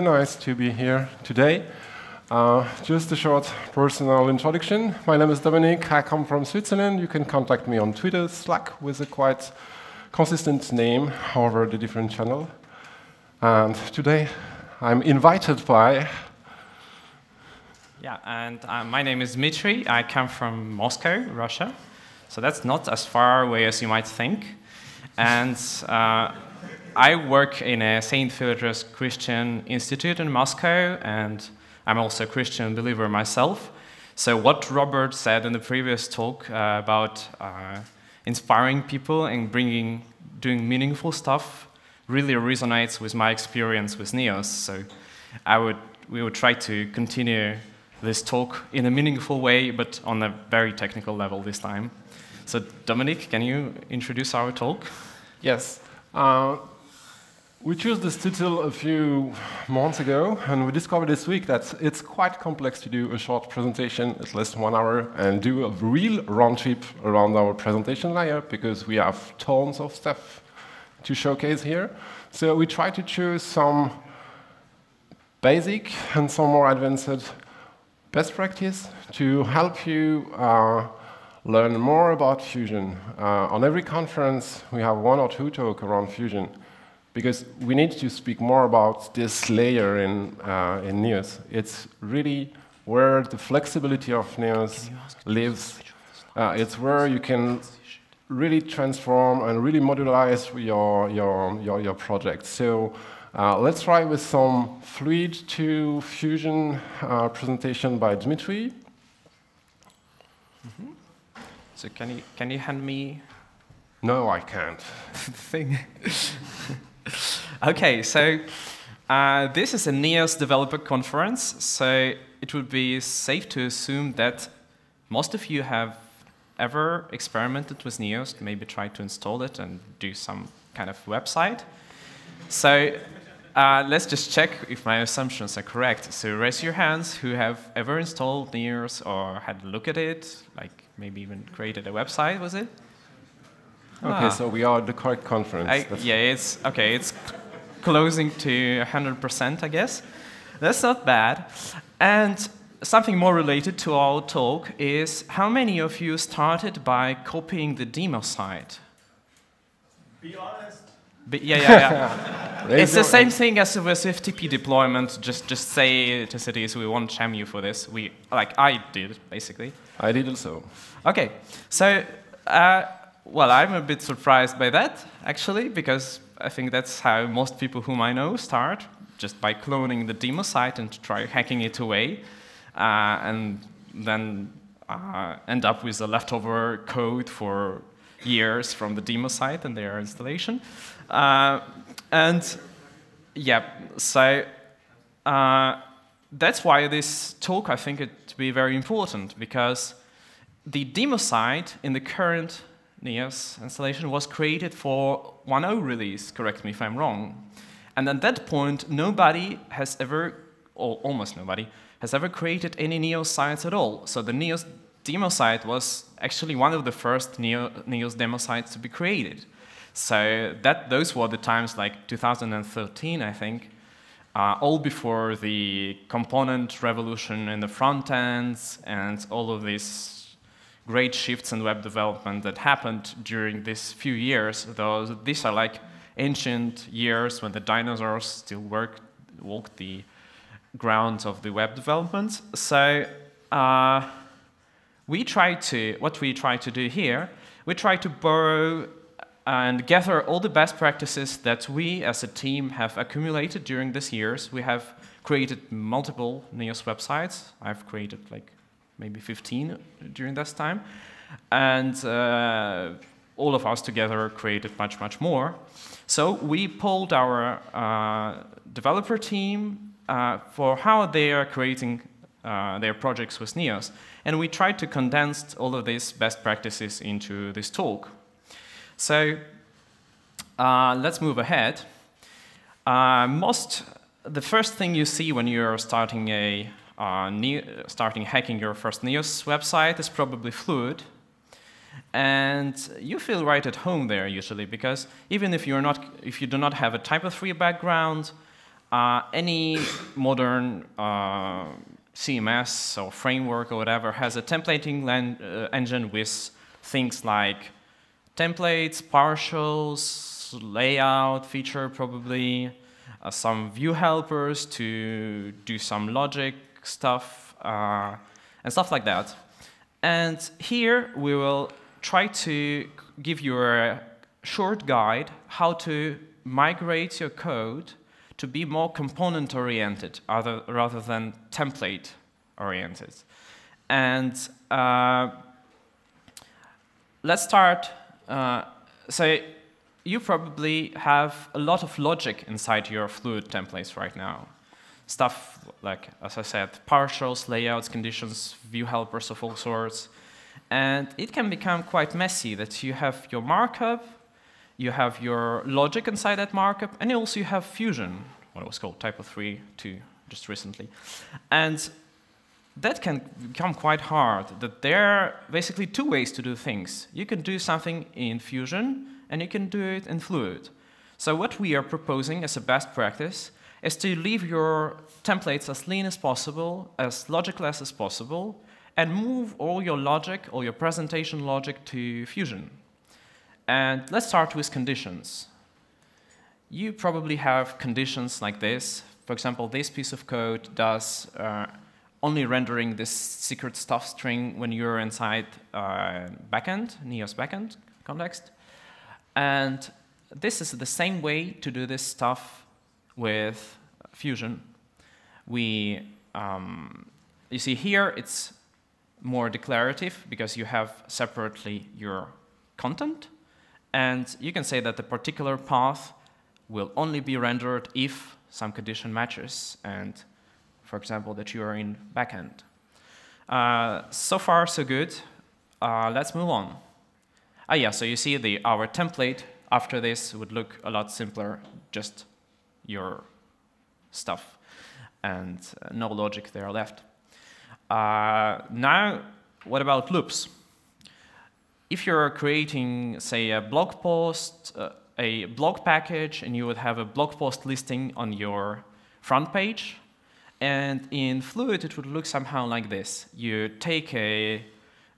really nice to be here today. Uh, just a short personal introduction. My name is Dominique. I come from Switzerland. You can contact me on Twitter, Slack, with a quite consistent name over the different channel. And today I'm invited by. Yeah, and uh, my name is Dmitri. I come from Moscow, Russia. So that's not as far away as you might think. And uh, I work in a St. Theodoros Christian Institute in Moscow, and I'm also a Christian believer myself. So what Robert said in the previous talk uh, about uh, inspiring people and bringing, doing meaningful stuff really resonates with my experience with NEOS. So I would, we would try to continue this talk in a meaningful way, but on a very technical level this time. So Dominique, can you introduce our talk? Yes. Uh, we chose this title a few months ago, and we discovered this week that it's quite complex to do a short presentation, at least one hour, and do a real round trip around our presentation layer because we have tons of stuff to showcase here. So we try to choose some basic and some more advanced best practice to help you uh, learn more about Fusion. Uh, on every conference, we have one or two talk around Fusion because we need to speak more about this layer in, uh, in Neos. It's really where the flexibility of Neos lives. Uh, it's where you can really transform and really modularize your, your, your, your project. So uh, let's try with some Fluid to Fusion uh, presentation by Dmitri. Mm -hmm. So can you, can you hand me? No, I can't. thing. okay, so uh, this is a NEOS developer conference, so it would be safe to assume that most of you have ever experimented with NEOS, maybe tried to install it and do some kind of website. So uh, let's just check if my assumptions are correct. So raise your hands who have ever installed NEOS or had a look at it, like maybe even created a website, was it? Okay, ah. so we are at the correct conference. I, yeah, it's okay. It's closing to 100%, I guess. That's not bad. And something more related to our talk is how many of you started by copying the demo site? Be honest. Be, yeah, yeah, yeah. it's the same thing as with FTP deployment. Just, just say to cities, we won't shame you for this. We, like I did, basically. I did also. Okay, so. Uh, well, I'm a bit surprised by that, actually, because I think that's how most people whom I know start, just by cloning the demo site and try hacking it away, uh, and then uh, end up with the leftover code for years from the demo site and their installation. Uh, and yeah, so uh, that's why this talk, I think it to be very important, because the demo site in the current NEOS installation was created for 1.0 release, correct me if I'm wrong. And at that point, nobody has ever, or almost nobody, has ever created any NEOS sites at all. So the NEOS demo site was actually one of the first Neo, NEOS demo sites to be created. So that, those were the times like 2013, I think, uh, all before the component revolution in the front ends and all of these great shifts in web development that happened during these few years, though these are like ancient years when the dinosaurs still worked, walked the grounds of the web development. So uh, we try to, what we try to do here, we try to borrow and gather all the best practices that we as a team have accumulated during these years. We have created multiple NEOS websites. I've created like maybe 15 during this time. And uh, all of us together created much, much more. So we polled our uh, developer team uh, for how they are creating uh, their projects with Neos. And we tried to condense all of these best practices into this talk. So uh, let's move ahead. Uh, most, the first thing you see when you're starting a starting hacking your first Neos website is probably fluid. And you feel right at home there usually, because even if, you're not, if you do not have a TYPO3 background, uh, any modern uh, CMS or framework or whatever has a templating uh, engine with things like templates, partials, layout feature probably, uh, some view helpers to do some logic stuff, uh, and stuff like that. And here we will try to give you a short guide how to migrate your code to be more component-oriented rather than template-oriented. And uh, let's start. Uh, so you probably have a lot of logic inside your Fluid templates right now. Stuff like, as I said, partials, layouts, conditions, view helpers of all sorts. And it can become quite messy that you have your markup, you have your logic inside that markup, and also you have Fusion, what it was called, TypoScript 2, just recently. And that can become quite hard, that there are basically two ways to do things. You can do something in Fusion, and you can do it in Fluid. So what we are proposing as a best practice is to leave your templates as lean as possible, as logicless as possible, and move all your logic, all your presentation logic to Fusion. And let's start with conditions. You probably have conditions like this. For example, this piece of code does uh, only rendering this secret stuff string when you're inside uh, backend, Neos backend context. And this is the same way to do this stuff with Fusion. We, um, you see here, it's more declarative because you have separately your content. And you can say that the particular path will only be rendered if some condition matches, and for example, that you are in backend. Uh, so far, so good. Uh, let's move on. Ah, yeah, so you see the our template after this would look a lot simpler, just your stuff, and uh, no logic there left. Uh, now, what about loops? If you're creating, say, a blog post, uh, a blog package, and you would have a blog post listing on your front page, and in Fluid, it would look somehow like this. You take a,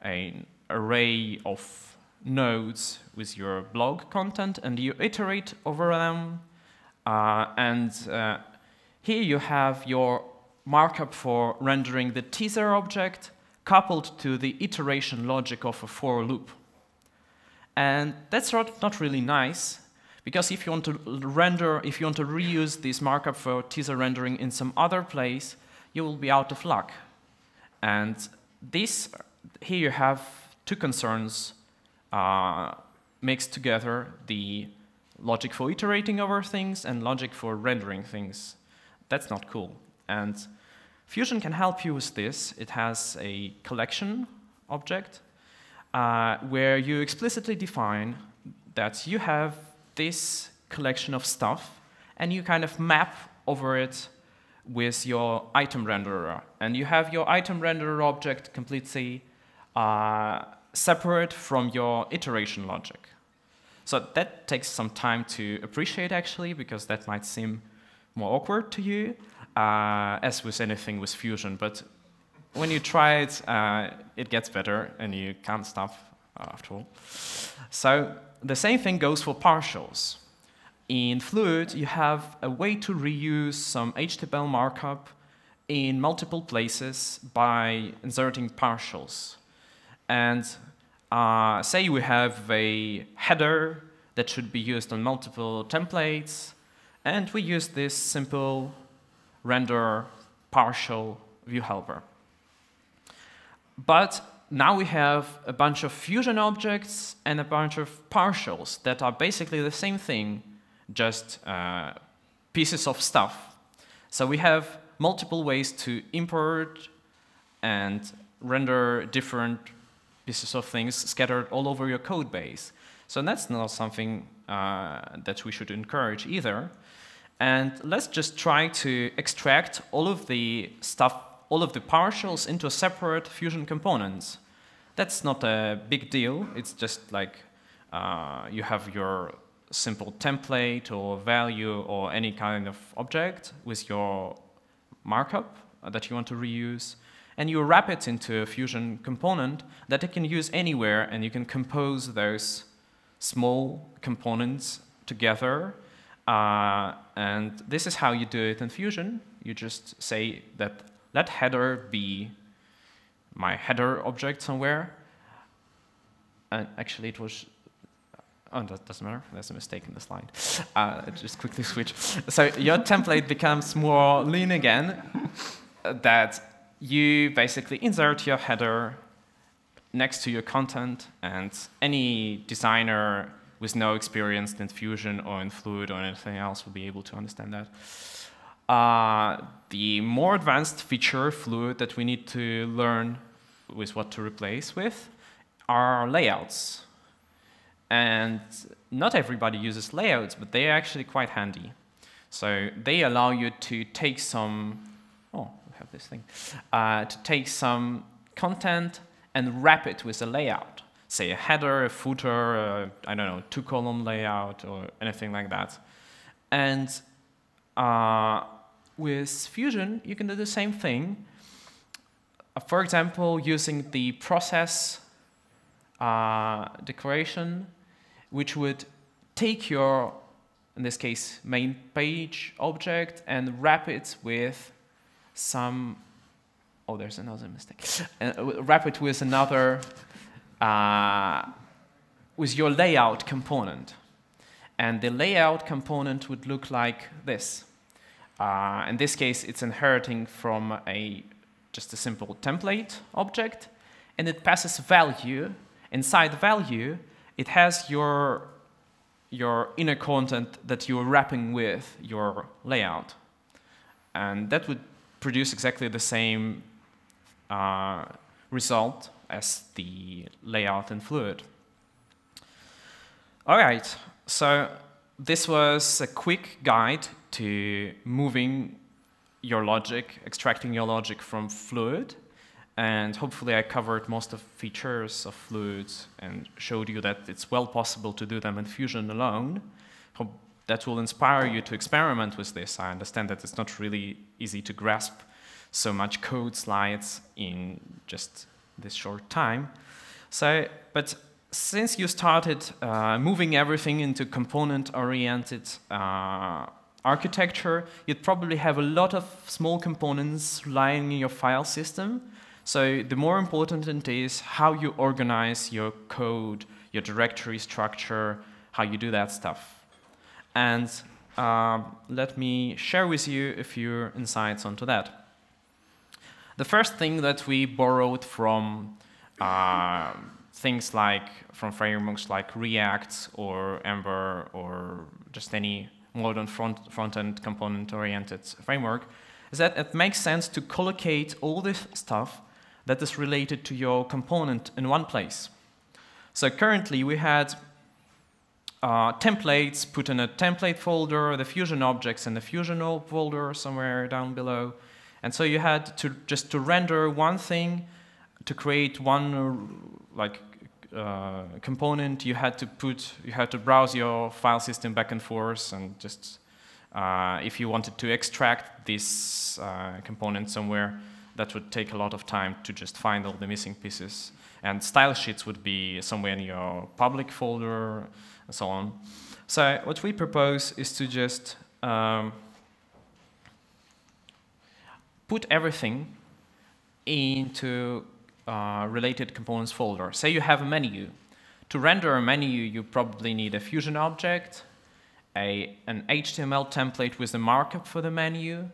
an array of nodes with your blog content, and you iterate over them, and uh, here you have your markup for rendering the teaser object coupled to the iteration logic of a for loop. And that's not really nice, because if you want to render, if you want to reuse this markup for teaser rendering in some other place, you will be out of luck. And this, here you have two concerns uh, mixed together, the logic for iterating over things and logic for rendering things. That's not cool. And Fusion can help you with this. It has a collection object uh, where you explicitly define that you have this collection of stuff and you kind of map over it with your item renderer. And you have your item renderer object completely uh, separate from your iteration logic. So that takes some time to appreciate actually, because that might seem more awkward to you, uh, as with anything with Fusion. But when you try it, uh, it gets better, and you can't stop uh, after all. So the same thing goes for partials. In Fluid, you have a way to reuse some HTML markup in multiple places by inserting partials. And uh, say we have a header that should be used on multiple templates, and we use this simple render partial view helper. But now we have a bunch of fusion objects and a bunch of partials that are basically the same thing, just uh, pieces of stuff. So we have multiple ways to import and render different pieces of things scattered all over your code base. So that's not something uh, that we should encourage either. And let's just try to extract all of the stuff, all of the partials into separate Fusion components. That's not a big deal. It's just like uh, you have your simple template or value or any kind of object with your markup that you want to reuse, and you wrap it into a Fusion component that it can use anywhere, and you can compose those small components together. Uh, and this is how you do it in Fusion. You just say that let header be my header object somewhere. And actually, it was Oh, that doesn't matter. There's a mistake in the slide. Uh, just quickly switch. So your template becomes more lean again. that you basically insert your header next to your content, and any designer with no experience in Fusion or in Fluid or anything else will be able to understand that. Uh, the more advanced feature, Fluid, that we need to learn with what to replace with are layouts. And not everybody uses layouts, but they're actually quite handy. So they allow you to take some, oh, this thing, uh, to take some content and wrap it with a layout. Say a header, a footer, a, I don't know, two-column layout or anything like that. And uh, with Fusion, you can do the same thing. Uh, for example, using the process uh, declaration which would take your, in this case, main page object and wrap it with some, oh, there's another mistake, uh, wrap it with another, uh, with your layout component. And the layout component would look like this. Uh, in this case, it's inheriting from a just a simple template object, and it passes value. Inside value, it has your, your inner content that you're wrapping with your layout. And that would produce exactly the same uh, result as the layout in Fluid. All right, so this was a quick guide to moving your logic, extracting your logic from Fluid and hopefully I covered most of features of fluids and showed you that it's well possible to do them in Fusion alone. Hope that will inspire you to experiment with this. I understand that it's not really easy to grasp so much code slides in just this short time. So, but since you started uh, moving everything into component-oriented uh, architecture, you'd probably have a lot of small components lying in your file system so the more important it is how you organize your code, your directory structure, how you do that stuff. And uh, let me share with you a few insights onto that. The first thing that we borrowed from uh, things like, from frameworks like React or Ember or just any modern front, front-end component-oriented framework is that it makes sense to collocate all this stuff that is related to your component in one place. So currently we had uh, templates put in a template folder, the Fusion objects in the Fusion folder somewhere down below. And so you had to just to render one thing, to create one uh, like uh, component, you had to put, you had to browse your file system back and forth and just, uh, if you wanted to extract this uh, component somewhere, that would take a lot of time to just find all the missing pieces. And style sheets would be somewhere in your public folder and so on. So what we propose is to just um, put everything into uh, related components folder. Say you have a menu. To render a menu, you probably need a Fusion object, a, an HTML template with a markup for the menu,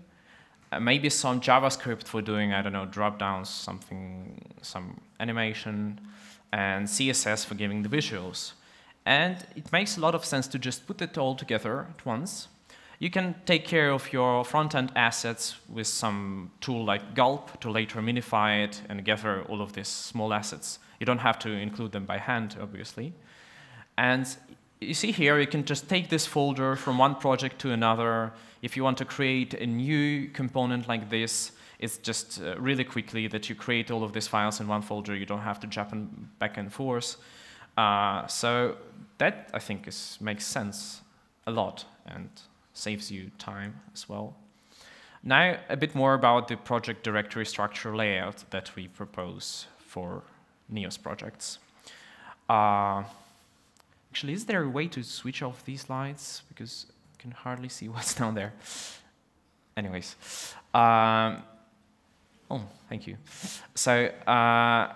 uh, maybe some JavaScript for doing, I don't know, drop downs, something, some animation, and CSS for giving the visuals. And it makes a lot of sense to just put it all together at once. You can take care of your front-end assets with some tool like Gulp to later minify it and gather all of these small assets. You don't have to include them by hand, obviously. And you see here, you can just take this folder from one project to another. If you want to create a new component like this, it's just uh, really quickly that you create all of these files in one folder. You don't have to jump back and forth. Uh, so that I think is, makes sense a lot and saves you time as well. Now, a bit more about the project directory structure layout that we propose for Neos projects. Uh, actually, is there a way to switch off these lights? Because I can hardly see what's down there. Anyways. Um, oh, thank you. So uh,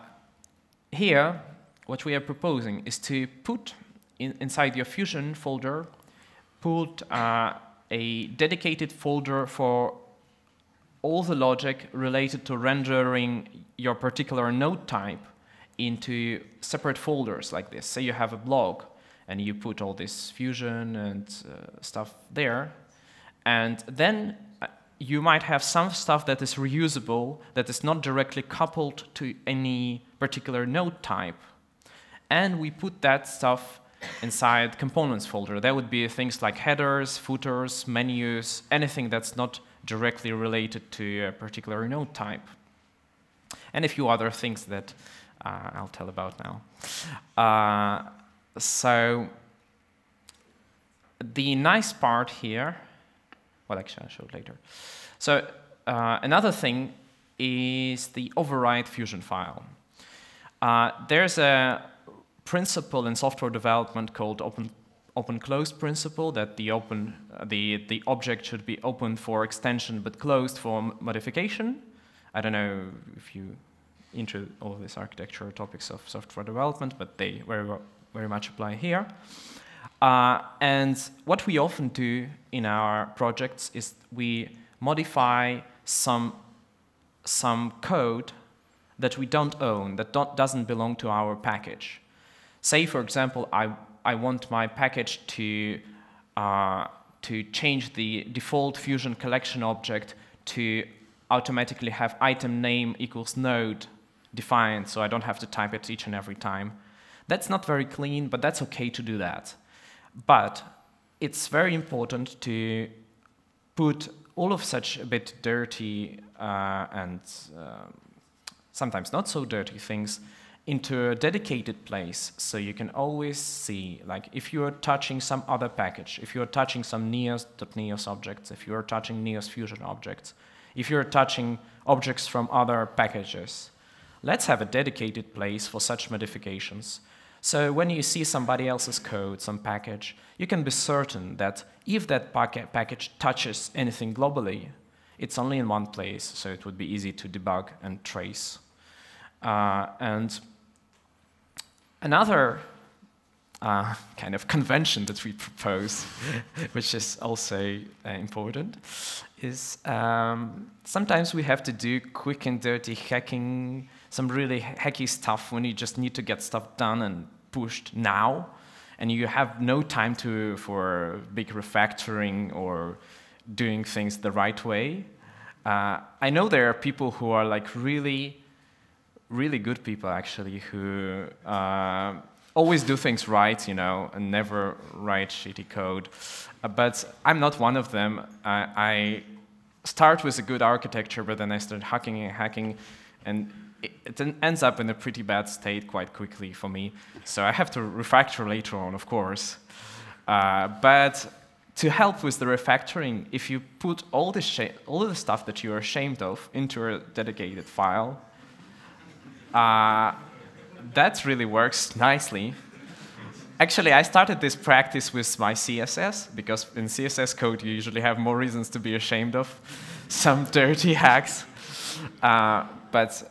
here, what we are proposing is to put in, inside your Fusion folder, put uh, a dedicated folder for all the logic related to rendering your particular node type into separate folders like this. Say you have a blog and you put all this fusion and uh, stuff there. And then uh, you might have some stuff that is reusable, that is not directly coupled to any particular node type. And we put that stuff inside components folder. That would be things like headers, footers, menus, anything that's not directly related to a particular node type. And a few other things that uh, I'll tell about now. Uh, so the nice part here, well, actually, I'll show it later. So uh, another thing is the override Fusion file. Uh, there's a principle in software development called open open closed principle that the open uh, the the object should be open for extension but closed for modification. I don't know if you into all these architecture topics of software development, but they very very much apply here. Uh, and what we often do in our projects is we modify some some code that we don't own, that don't, doesn't belong to our package. Say, for example, I I want my package to, uh, to change the default Fusion collection object to automatically have item name equals node defined, so I don't have to type it each and every time. That's not very clean, but that's okay to do that. But it's very important to put all of such a bit dirty uh, and uh, sometimes not so dirty things into a dedicated place so you can always see like if you're touching some other package if you're touching some neos.neos objects if you're touching neos fusion objects if you're touching objects from other packages let's have a dedicated place for such modifications. So when you see somebody else's code some package you can be certain that if that package touches anything globally it's only in one place so it would be easy to debug and trace. Uh, and Another uh, kind of convention that we propose, which is also uh, important, is um, sometimes we have to do quick and dirty hacking, some really hacky stuff when you just need to get stuff done and pushed now, and you have no time to for big refactoring or doing things the right way. Uh, I know there are people who are like really really good people actually who uh, always do things right, you know, and never write shitty code. Uh, but I'm not one of them. I, I start with a good architecture, but then I start hacking and hacking, and it, it, ends up in a pretty bad state quite quickly for me. So I have to refactor later on, of course. Uh, but to help with the refactoring, if you put all the, all the stuff that you're ashamed of into a dedicated file, uh, that really works nicely. Actually, I started this practice with my CSS, because in CSS code you usually have more reasons to be ashamed of some dirty hacks. Uh, but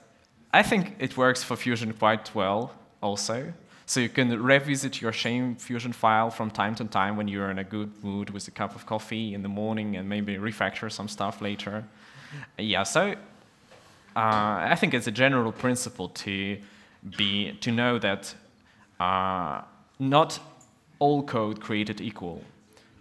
I think it works for Fusion quite well also. So you can revisit your shame Fusion file from time to time when you're in a good mood with a cup of coffee in the morning and maybe refactor some stuff later. Yeah, so I think it's a general principle to be to know that uh, not all code created equal.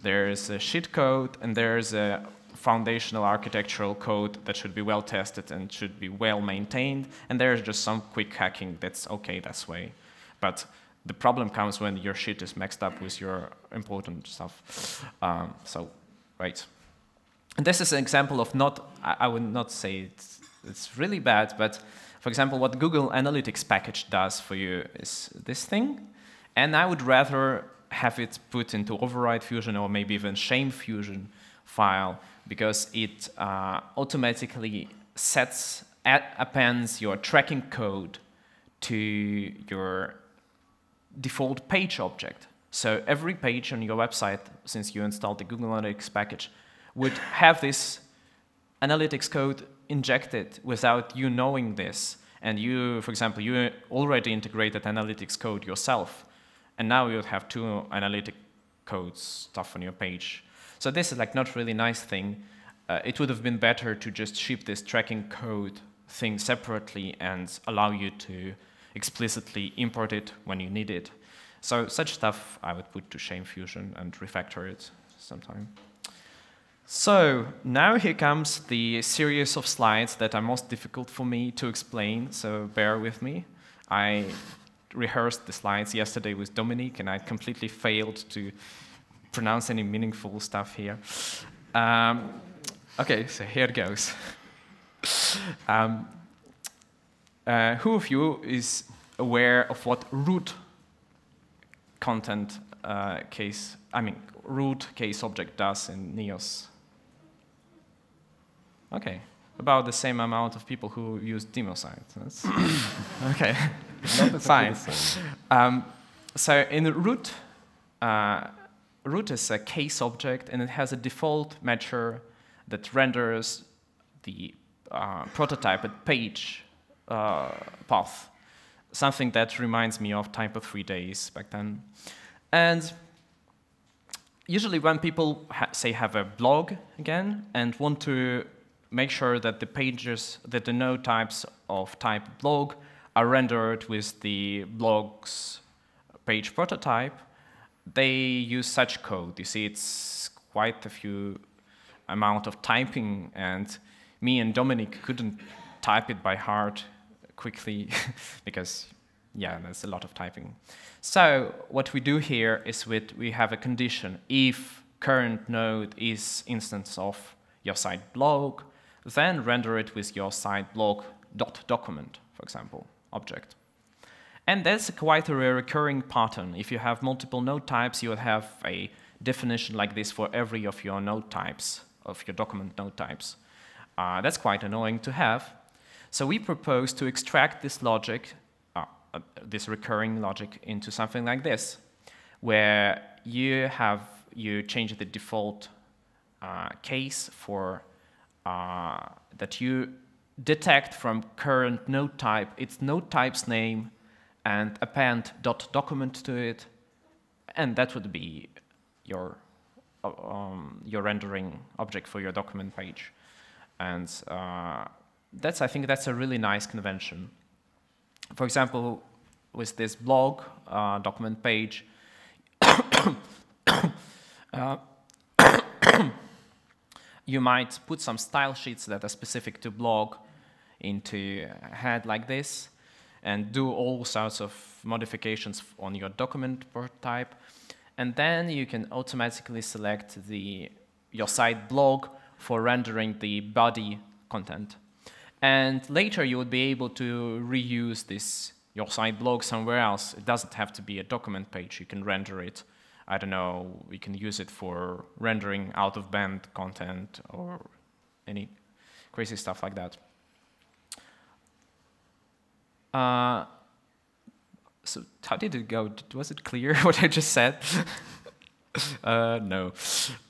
There's a shit code and there's a foundational architectural code that should be well tested and should be well maintained, and there's just some quick hacking that's okay that way. But the problem comes when your shit is mixed up with your important stuff. Um, so, right. And this is an example of not, I, I would not say it's it's really bad, but for example, what Google Analytics package does for you is this thing, and I would rather have it put into override fusion or maybe even shame fusion file because it uh, automatically sets appends your tracking code to your default page object. So every page on your website, since you installed the Google Analytics package, would have this analytics code injected without you knowing this. And you, for example, you already integrated analytics code yourself. And now you have two analytic codes stuff on your page. So this is like not really nice thing. Uh, it would have been better to just ship this tracking code thing separately and allow you to explicitly import it when you need it. So such stuff I would put to Shame Fusion and refactor it sometime. So now here comes the series of slides that are most difficult for me to explain, so bear with me. I rehearsed the slides yesterday with Dominique, and I completely failed to pronounce any meaningful stuff here. Um, okay, so here it goes. um, uh, who of you is aware of what root content uh, case, I mean, root case object does in Neos? Okay, about the same amount of people who use DemoSite. That's okay, fine. Um, so in root, uh, root is a case object, and it has a default matcher that renders the uh, prototype at page uh, path, something that reminds me of TYPO3 days back then. And usually when people, ha say, have a blog again and want to make sure that the pages, that the node types of type blog are rendered with the blog's page prototype, they use such code. You see, it's quite a few amount of typing, and me and Dominique couldn't type it by heart quickly because, yeah, there's a lot of typing. So what we do here is with, we have a condition. If current node is instance of your site blog, then render it with your site blog dot document, for example, object. And that's quite a recurring pattern. If you have multiple node types, you will have a definition like this for every of your node types, of your document node types. Uh, that's quite annoying to have. So we propose to extract this logic, uh, uh, this recurring logic, into something like this, where you have you change the default uh, case for uh, that you detect from current node type its node type's name and append dot document to it, and that would be your uh, um, your rendering object for your document page. And uh, that's I think that's a really nice convention. For example, with this blog uh, document page. uh, you might put some style sheets that are specific to blog into head like this and do all sorts of modifications on your document type. And then you can automatically select the, your site blog for rendering the body content. And later you would be able to reuse this your site blog somewhere else. It doesn't have to be a document page. You can render it I don't know, we can use it for rendering out of band content or any crazy stuff like that. Uh, so how did it go? Was it clear what I just said? uh, no.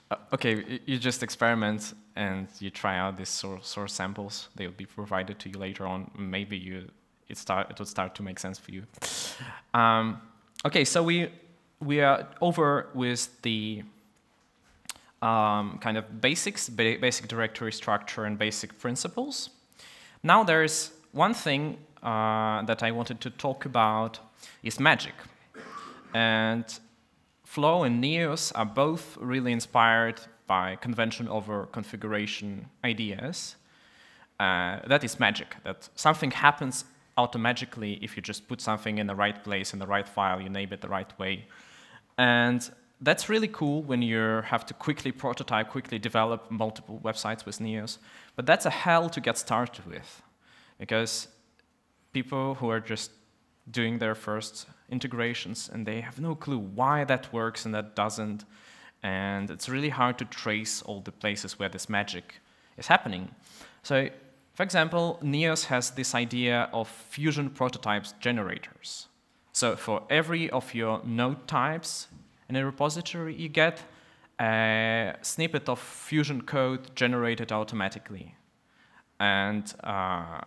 Uh, okay, you just experiment and you try out these source, source samples. They will be provided to you later on. Maybe you it start it will start to make sense for you. Um, okay, so we we are over with the um, kind of basics, ba basic directory structure and basic principles. Now there's one thing uh, that I wanted to talk about is magic. And Flow and Neos are both really inspired by convention over configuration ideas. Uh, that is magic, that something happens automatically if you just put something in the right place in the right file, you name it the right way, and that's really cool when you have to quickly prototype, quickly develop multiple websites with Neos. But that's a hell to get started with, because people who are just doing their first integrations, and they have no clue why that works and that doesn't. And it's really hard to trace all the places where this magic is happening. So, for example, Neos has this idea of fusion prototypes generators. So for every of your node types in a repository, you get a snippet of Fusion code generated automatically. And uh,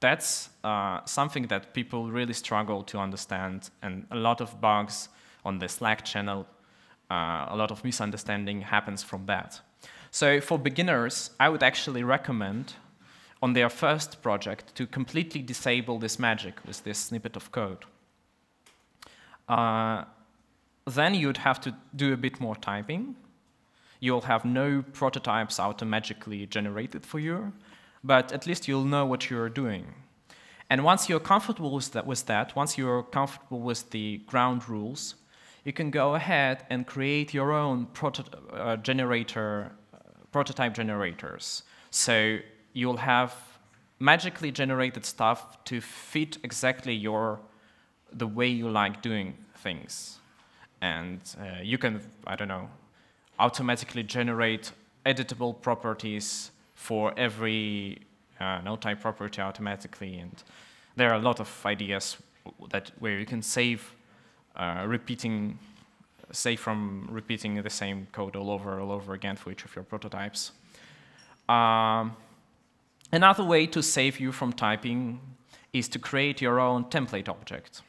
that's uh, something that people really struggle to understand, and a lot of bugs on the Slack channel, uh, a lot of misunderstanding happens from that. So for beginners, I would actually recommend on their first project to completely disable this magic with this snippet of code. Uh, then you'd have to do a bit more typing. You'll have no prototypes automatically generated for you, but at least you'll know what you're doing. And once you're comfortable with that, with that, once you're comfortable with the ground rules, you can go ahead and create your own proto uh, generator, uh, prototype generators. So you'll have magically generated stuff to fit exactly your the way you like doing things. And uh, you can, I don't know, automatically generate editable properties for every uh, node type property automatically. And there are a lot of ideas that where you can save uh, repeating, save from repeating the same code all over, all over again for each of your prototypes. Um, another way to save you from typing is to create your own template object.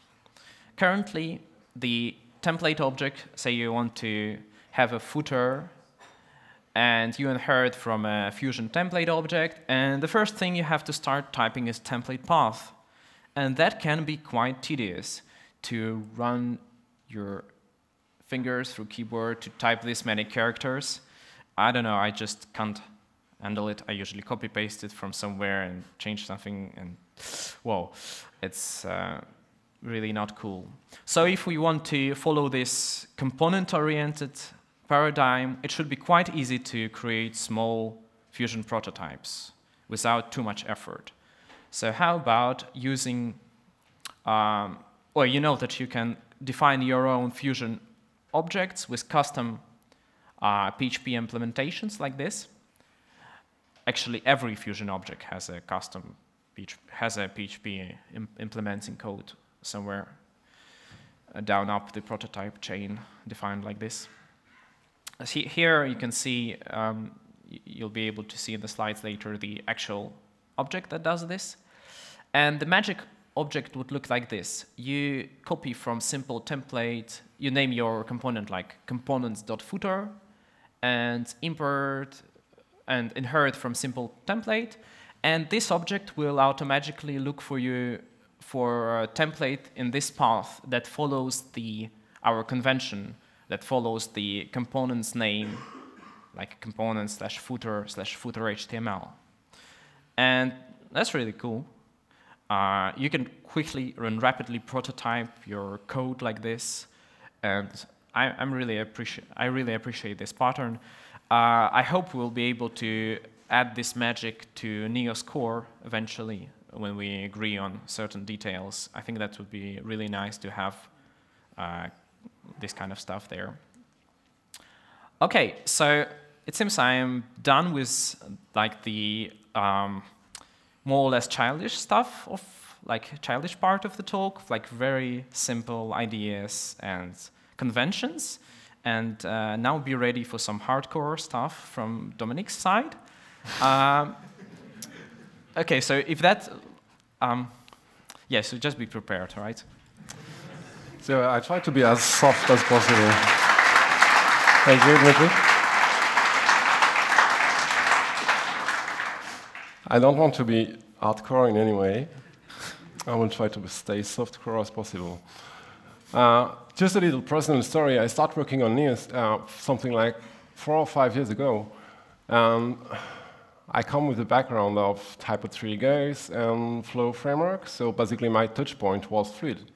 Currently, the template object, say you want to have a footer, and you inherit from a Fusion template object, and the first thing you have to start typing is template path. And that can be quite tedious to run your fingers through keyboard to type this many characters. I don't know, I just can't handle it. I usually copy paste it from somewhere and change something, and whoa, it's uh, really not cool. So if we want to follow this component-oriented paradigm, it should be quite easy to create small Fusion prototypes without too much effort. So how about using, um, well, you know that you can define your own Fusion objects with custom uh, PHP implementations like this. Actually, every Fusion object has a custom has a PHP implementing code somewhere uh, down up the prototype chain defined like this. Here you can see, um, you'll be able to see in the slides later the actual object that does this. And the magic object would look like this. You copy from simple template, you name your component like components.footer, and import and inherit from simple template, and this object will automatically look for you for a template in this path that follows the our convention, that follows the component's name, like component slash footer slash footer HTML. And that's really cool. Uh, you can quickly and rapidly prototype your code like this. And I, am really appreciate I really appreciate this pattern. Uh, I hope we'll be able to add this magic to Neos core eventually when we agree on certain details. I think that would be really nice to have uh, this kind of stuff there. Okay, so it seems I am done with like the um, more or less childish stuff of like childish part of the talk, like very simple ideas and conventions. And uh, now be ready for some hardcore stuff from Dominique's side. Um, okay, so if that, um, yeah, so just be prepared, all right? So I try to be as soft as possible. Thank you, Dmitri. I don't want to be hardcore in any way. I will try to stay softcore as possible. Uh, just a little personal story. I started working on Neos uh, something like four or five years ago. Um, I come with a background of Typo 3 guys and Flow framework, so basically my touch point was Fluid.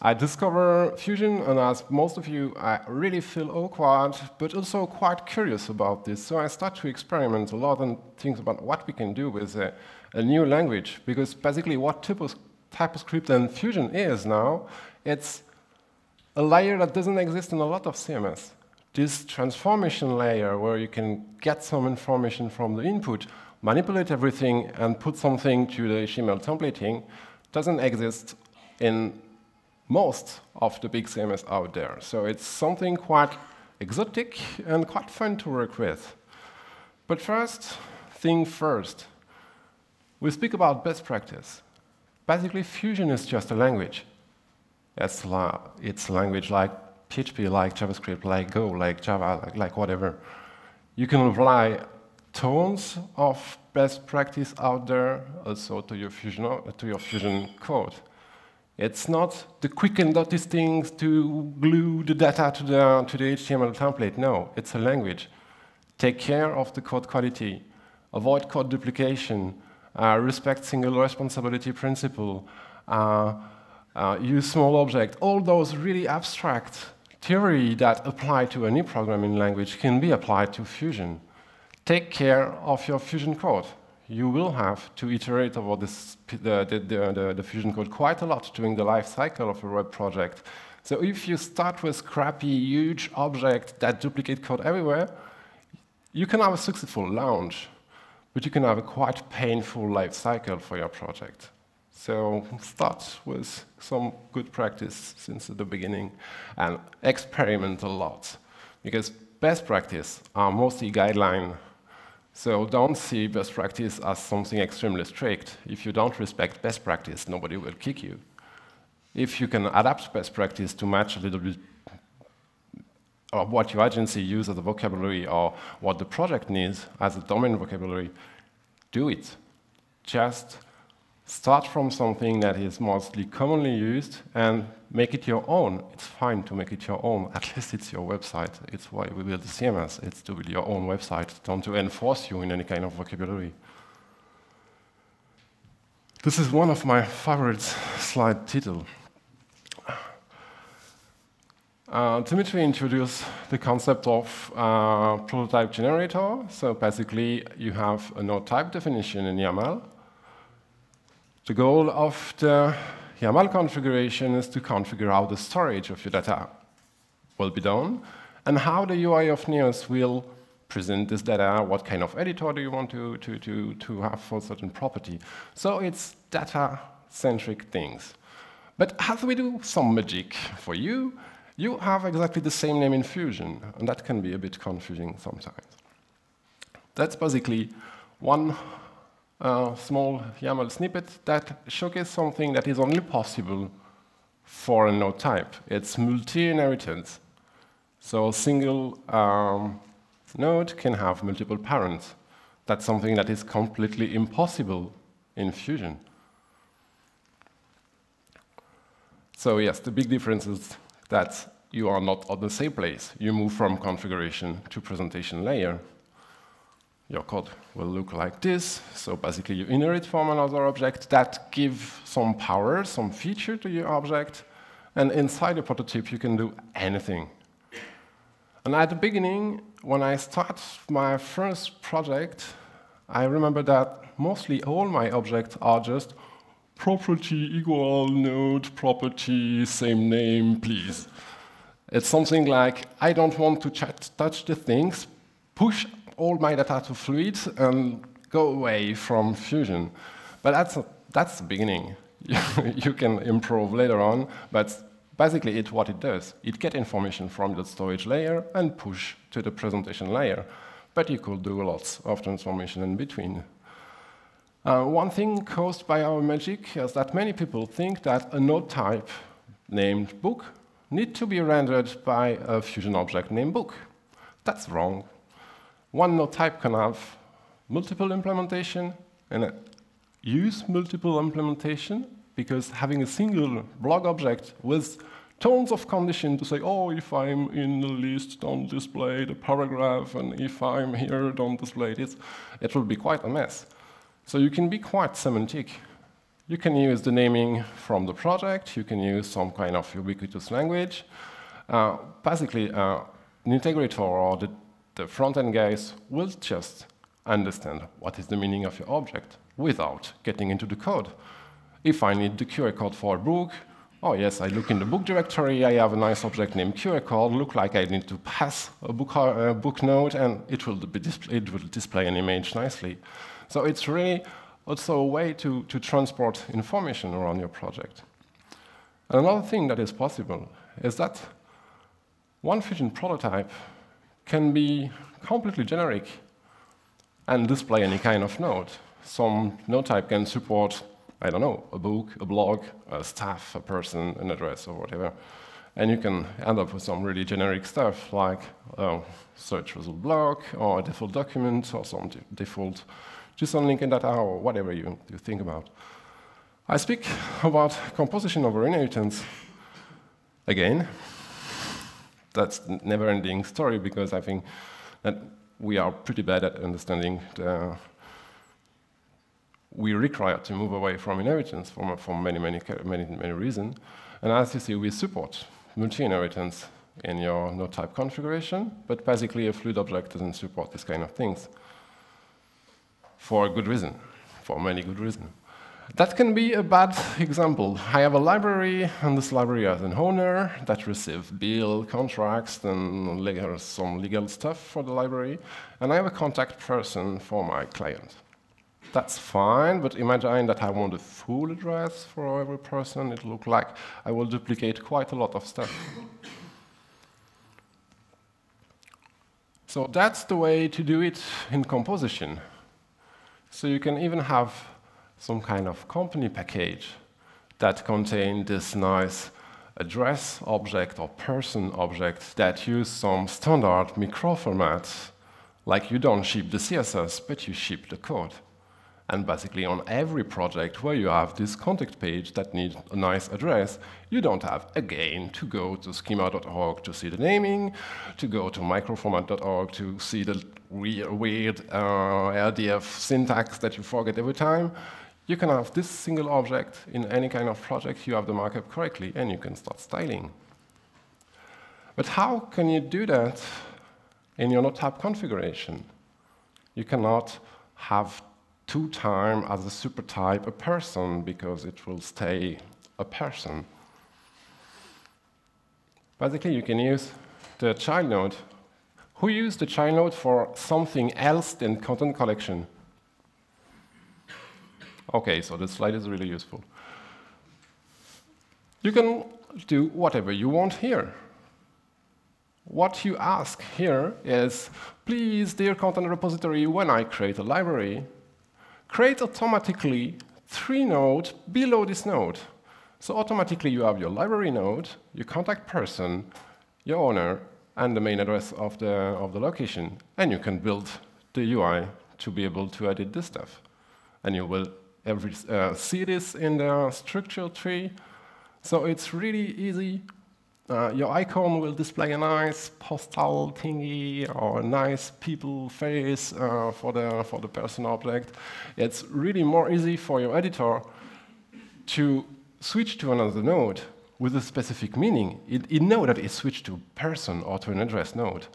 I discover Fusion, and as most of you, I really feel awkward, but also quite curious about this. So I start to experiment a lot and think about what we can do with a, a new language, because basically what typo TypoScript and Fusion is now, it's a layer that doesn't exist in a lot of CMS. This transformation layer where you can get some information from the input, manipulate everything, and put something to the HTML templating doesn't exist in most of the big CMS out there. So it's something quite exotic and quite fun to work with. But first, thing first, we speak about best practice. Basically, Fusion is just a language. It's, la it's language like PHP, like JavaScript, like Go, like Java, like, like whatever. You can apply tons of best practice out there also to your Fusion, to your Fusion code. It's not the quick and dirty things to glue the data to the, to the HTML template. No, it's a language. Take care of the code quality. Avoid code duplication. Uh, respect single responsibility principle. Uh, uh, use small object. All those really abstract theory that apply to any programming language can be applied to Fusion. Take care of your Fusion code you will have to iterate over this, the, the, the, the, Fusion code quite a lot during the life cycle of a web project. So if you start with crappy, huge object that duplicate code everywhere, you can have a successful launch, but you can have a quite painful life cycle for your project. So start with some good practice since the beginning and experiment a lot. Because best practice are mostly guideline so don't see best practice as something extremely strict. If you don't respect best practice, nobody will kick you. If you can adapt best practice to match a little bit what your agency uses as a vocabulary or what the project needs as a domain vocabulary, do it. Just start from something that is mostly commonly used and make it your own. It's fine to make it your own. At least it's your website. It's why we build the CMS. It's to build your own website, don't to enforce you in any kind of vocabulary. This is one of my favorite slide title. Uh, Dmitri introduced the concept of uh, prototype generator. So basically, you have a node type definition in YAML, the goal of the YAML configuration is to configure how the storage of your data will be done and how the UI of Neos will present this data, what kind of editor do you want to, to, to, to have for certain property. So it's data-centric things. But as we do some magic for you, you have exactly the same name in Fusion, and that can be a bit confusing sometimes. That's basically one a small YAML snippet that showcases something that is only possible for a node type. It's multi-inheritance. So a single um, node can have multiple parents. That's something that is completely impossible in Fusion. So yes, the big difference is that you are not on the same place. You move from configuration to presentation layer your code will look like this. So basically, you inherit from another object that give some power, some feature to your object. And inside the prototype, you can do anything. And at the beginning, when I start my first project, I remember that mostly all my objects are just property equal node property, same name, please. It's something like, I don't want to touch the things, push all my data to Fluid and go away from Fusion. But that's, that's the beginning. you can improve later on, but basically it's what it does. It gets information from the storage layer and push to the presentation layer. But you could do lots of transformation in between. Uh, one thing caused by our magic is that many people think that a node type named book need to be rendered by a Fusion object named book. That's wrong one node type can have multiple implementation and use multiple implementation because having a single blog object with tons of condition to say, oh, if I'm in the list, don't display the paragraph, and if I'm here, don't display this, it will be quite a mess. So you can be quite semantic. You can use the naming from the project, you can use some kind of ubiquitous language. Uh, basically, uh, an integrator or the the front-end guys will just understand what is the meaning of your object without getting into the code. If I need the QR code for a book, oh yes, I look in the book directory, I have a nice object named QR code, look like I need to pass a book, uh, book node, and it will, be it will display an image nicely. So it's really also a way to, to transport information around your project. And another thing that is possible is that one Fusion prototype can be completely generic and display any kind of node. Some node type can support, I don't know, a book, a blog, a staff, a person, an address, or whatever. And you can end up with some really generic stuff like a search result block, or a default document, or some default JSON link in data, or whatever you, you think about. I speak about composition over inheritance again. That's never-ending story because I think that we are pretty bad at understanding the we require to move away from inheritance for, for many, many, many, many reasons. And as you see, we support multi-inheritance in your node type configuration, but basically a fluid object doesn't support this kind of things for a good reason, for many good reasons. That can be a bad example. I have a library, and this library has an owner that receives bill, contracts, and legal, some legal stuff for the library, and I have a contact person for my client. That's fine, but imagine that I want a full address for every person. It looks like I will duplicate quite a lot of stuff. so that's the way to do it in composition. So you can even have some kind of company package that contain this nice address object or person object that use some standard microformat, like you don't ship the CSS, but you ship the code. And basically on every project where you have this contact page that needs a nice address, you don't have, again, to go to schema.org to see the naming, to go to microformat.org to see the weird, weird uh, RDF syntax that you forget every time. You can have this single object in any kind of project, you have the markup correctly, and you can start styling. But how can you do that in your type configuration? You cannot have two time as a super type a person because it will stay a person. Basically, you can use the child node. Who used the child node for something else than content collection? Okay, so this slide is really useful. You can do whatever you want here. What you ask here is, please, dear content repository, when I create a library, create automatically three nodes below this node. So automatically you have your library node, your contact person, your owner, and the main address of the, of the location. And you can build the UI to be able to edit this stuff. And you will every, uh, see in the structure tree. So it's really easy uh, your icon will display a nice postal thingy or a nice people face uh, for, the, for the person object. It's really more easy for your editor to switch to another node with a specific meaning. It, it knows that it switched to person or to an address node.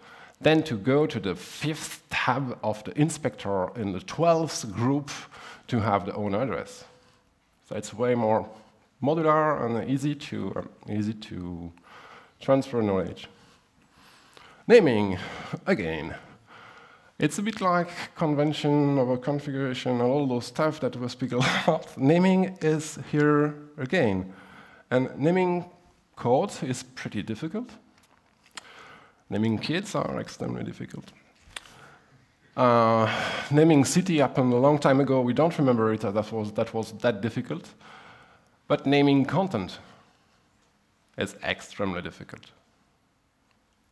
Then to go to the fifth tab of the inspector in the 12th group to have the own address. So it's way more modular and easy to, um, easy to transfer knowledge. Naming, again, it's a bit like convention over configuration and all those stuff that we speak about. naming is here again. And naming code is pretty difficult. Naming kids are extremely difficult. Uh, naming city happened a long time ago. We don't remember it. That was that was that difficult. But naming content is extremely difficult.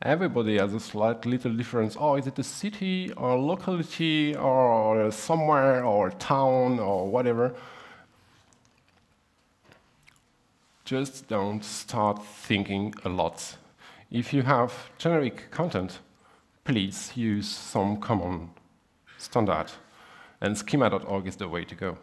Everybody has a slight little difference. Oh, is it a city or locality or somewhere or town or whatever? Just don't start thinking a lot. If you have generic content, please use some common standard. And schema.org is the way to go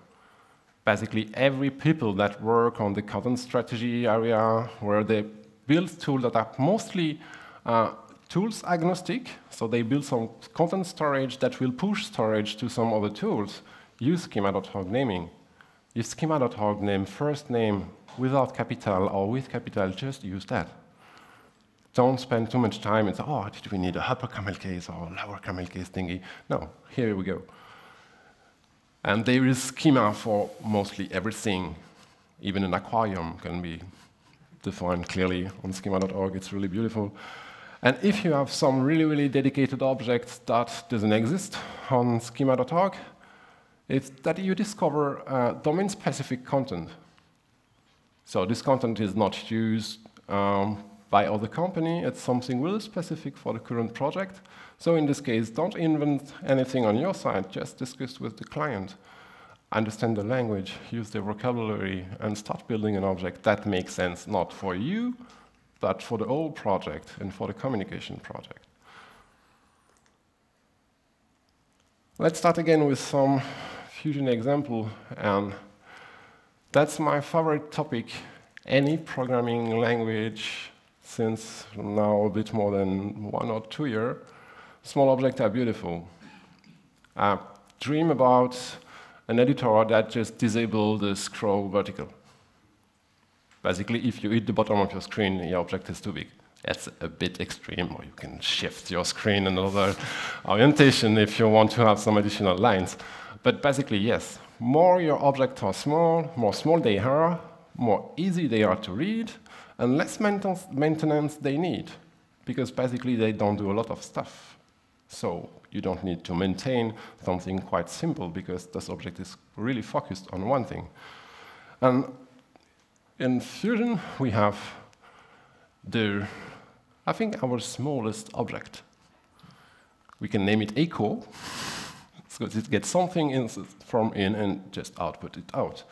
basically every people that work on the content strategy area where they build tools that are mostly uh, tools agnostic, so they build some content storage that will push storage to some other tools, use schema.org naming. if schema.org name first name without capital or with capital, just use that. Don't spend too much time and say, oh, did we need a upper camel case or lower camel case thingy? No, here we go. And there is schema for mostly everything. Even an aquarium can be defined clearly on schema.org. It's really beautiful. And if you have some really, really dedicated object that doesn't exist on schema.org, it's that you discover uh, domain-specific content. So this content is not used um, by other company. It's something really specific for the current project. So in this case, don't invent anything on your side. Just discuss with the client. Understand the language, use the vocabulary, and start building an object that makes sense, not for you, but for the whole project and for the communication project. Let's start again with some Fusion example, and that's my favorite topic. Any programming language since now a bit more than one or two years, small objects are beautiful. I dream about an editor that just disables the scroll vertical. Basically, if you hit the bottom of your screen, your object is too big. That's a bit extreme, or you can shift your screen another orientation if you want to have some additional lines. But basically, yes, more your objects are small, more small they are, more easy they are to read, and less maintenance they need, because basically they don't do a lot of stuff. So you don't need to maintain something quite simple, because this object is really focused on one thing. And in Fusion, we have the, I think, our smallest object. We can name it echo, so it gets something in from in and just output it out.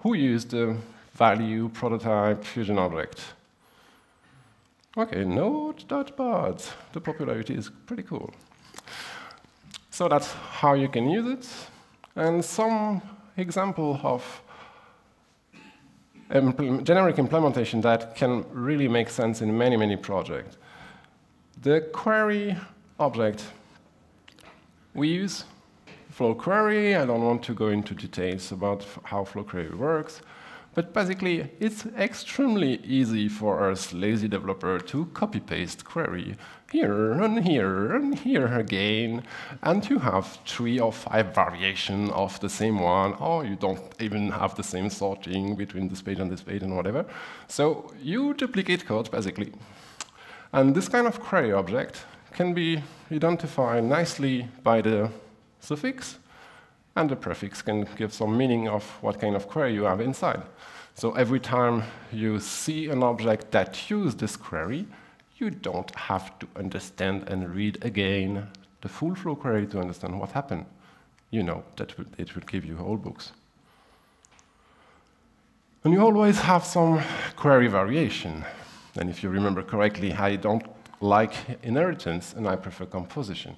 Who used the value prototype fusion object? Okay, node.bud. The popularity is pretty cool. So that's how you can use it. And some example of generic implementation that can really make sense in many, many projects. The query object we use flow query. I don't want to go into details about how flow query works. But basically, it's extremely easy for us lazy developer to copy-paste query here and here and here again, and you have three or five variation of the same one, or you don't even have the same sorting between this page and this page and whatever. So you duplicate code, basically. And this kind of query object can be identified nicely by the suffix, and the prefix can give some meaning of what kind of query you have inside. So every time you see an object that uses this query, you don't have to understand and read again the full flow query to understand what happened. You know that it will give you whole books. And you always have some query variation. And if you remember correctly, I don't like inheritance and I prefer composition.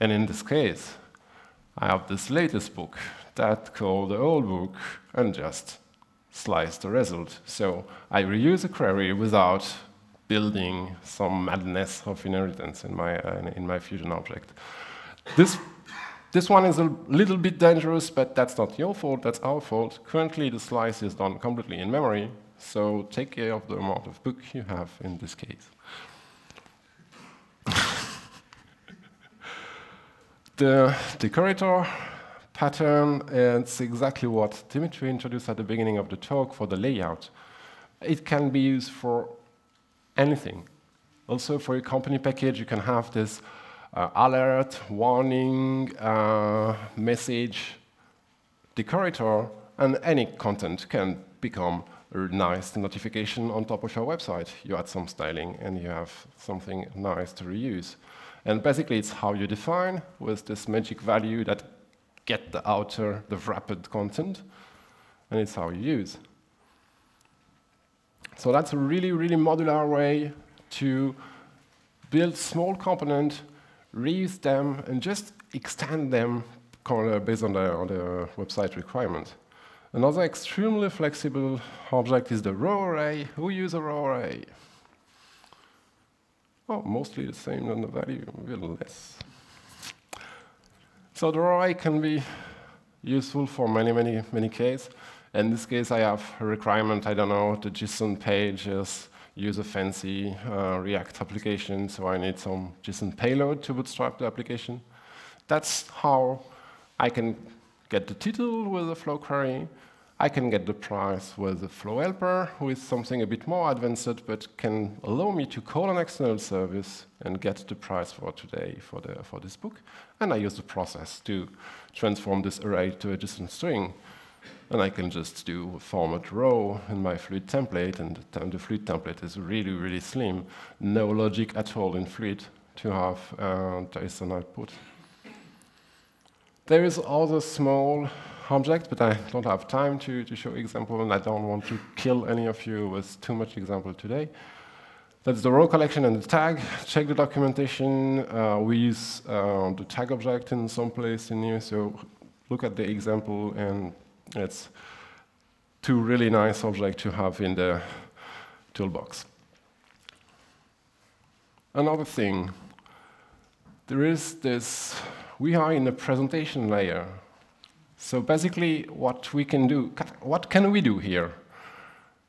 And in this case, I have this latest book that called the old book and just slice the result. So I reuse a query without building some madness of inheritance in my, uh, in my Fusion object. This, this one is a little bit dangerous, but that's not your fault, that's our fault. Currently, the slice is done completely in memory, so take care of the amount of book you have in this case. the decorator pattern, it's exactly what Dmitri introduced at the beginning of the talk for the layout. It can be used for anything. Also, for your company package, you can have this uh, alert, warning, uh, message, decorator, and any content can become a nice notification on top of your website. You add some styling, and you have something nice to reuse. And basically, it's how you define with this magic value that get the outer, the wrapped content, and it's how you use. So that's a really, really modular way to build small components, reuse them, and just extend them uh, based on the, on the website requirement. Another extremely flexible object is the raw array. Who use a raw array? Oh, mostly the same than the value, a little less. So the array can be useful for many, many, many cases. In this case, I have a requirement, I don't know, the JSON page is use a fancy uh, React application, so I need some JSON payload to bootstrap the application. That's how I can get the title with a flow query. I can get the price with a flow helper with something a bit more advanced, but can allow me to call an external service and get the price for today for, the, for this book. And I use the process to transform this array to a JSON string. And I can just do a format raw in my Fluid template, and the, the Fluid template is really, really slim. No logic at all in Fluid to have uh, JSON output. There is other small object, but I don't have time to, to show example, and I don't want to kill any of you with too much example today. That's the raw collection and the tag. Check the documentation. Uh, we use uh, the tag object in some place in here, so look at the example and it's two really nice objects to have in the toolbox. Another thing, there is this, we are in a presentation layer. So basically what we can do, what can we do here?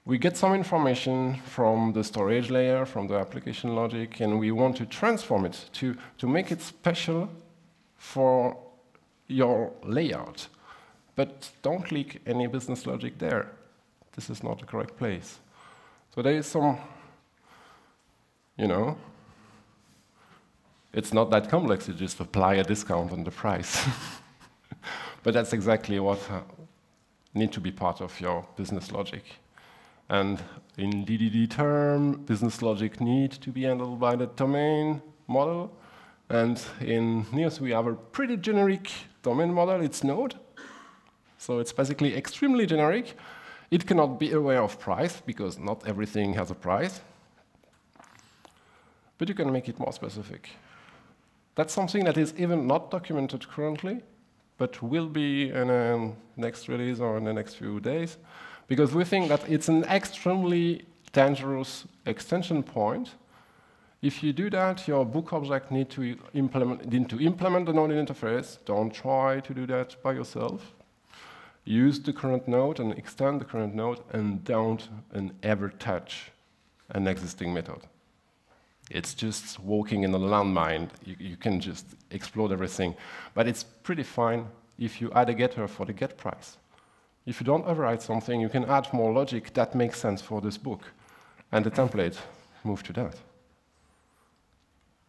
We get some information from the storage layer, from the application logic, and we want to transform it to, to make it special for your layout. But don't leak any business logic there. This is not the correct place. So there is some, you know, it's not that complex. You just apply a discount on the price. but that's exactly what uh, need to be part of your business logic. And in DDD term, business logic need to be handled by the domain model. And in NEOS, we have a pretty generic domain model. It's Node. So it's basically extremely generic. It cannot be aware of price, because not everything has a price. But you can make it more specific. That's something that is even not documented currently, but will be in the next release or in the next few days, because we think that it's an extremely dangerous extension point. If you do that, your book object need to implement, need to implement the node interface. Don't try to do that by yourself use the current node and extend the current node and don't and ever touch an existing method. It's just walking in a landmine. You, you, can just explode everything. But it's pretty fine if you add a getter for the get price. If you don't override something, you can add more logic that makes sense for this book. And the template move to that.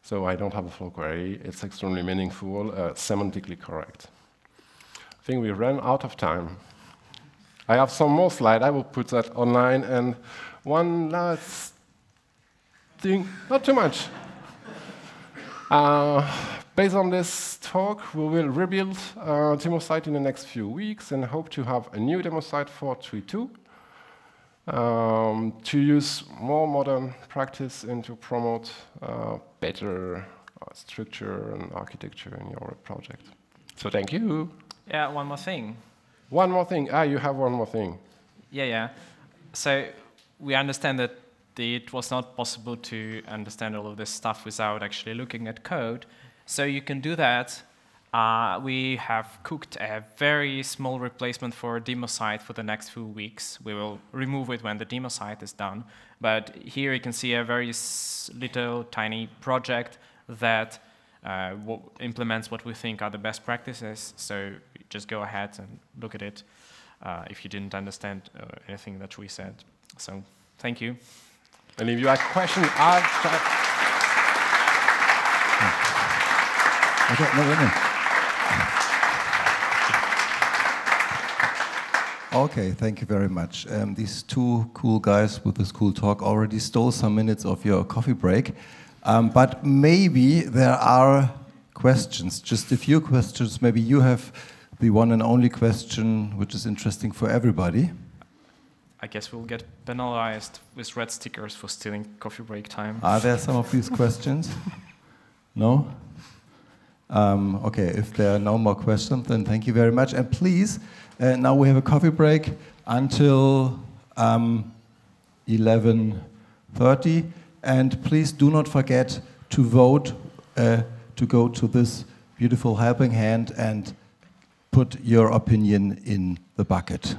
So I don't have a flow query. It's extremely meaningful, uh, semantically correct I think we ran out of time. I have some more slides. I will put that online. And one last thing, not too much. Uh, based on this talk, we will rebuild our demo site in the next few weeks and hope to have a new demo site for 3.2 um, to use more modern practice and to promote uh, better uh, structure and architecture in your project. So thank you. Yeah, one more thing. One more thing. Ah, you have one more thing. Yeah, yeah. So we understand that it was not possible to understand all of this stuff without actually looking at code. So you can do that. Uh, we have cooked a very small replacement for demo site for the next few weeks. We will remove it when the demo site is done. But here you can see a very little tiny project that uh, implements what we think are the best practices. So just go ahead and look at it uh, if you didn't understand uh, anything that we said. So thank you. And if you have questions, no, Okay, thank you very much. Um, these two cool guys with this cool talk already stole some minutes of your coffee break. Um, but maybe there are questions, just a few questions. Maybe you have the one and only question which is interesting for everybody. I guess we'll get penalized with red stickers for stealing coffee break time. Are there some of these questions? no? Um, okay, if there are no more questions, then thank you very much. And please, uh, now we have a coffee break until um, 11.30. And please do not forget to vote uh, to go to this beautiful helping hand and put your opinion in the bucket.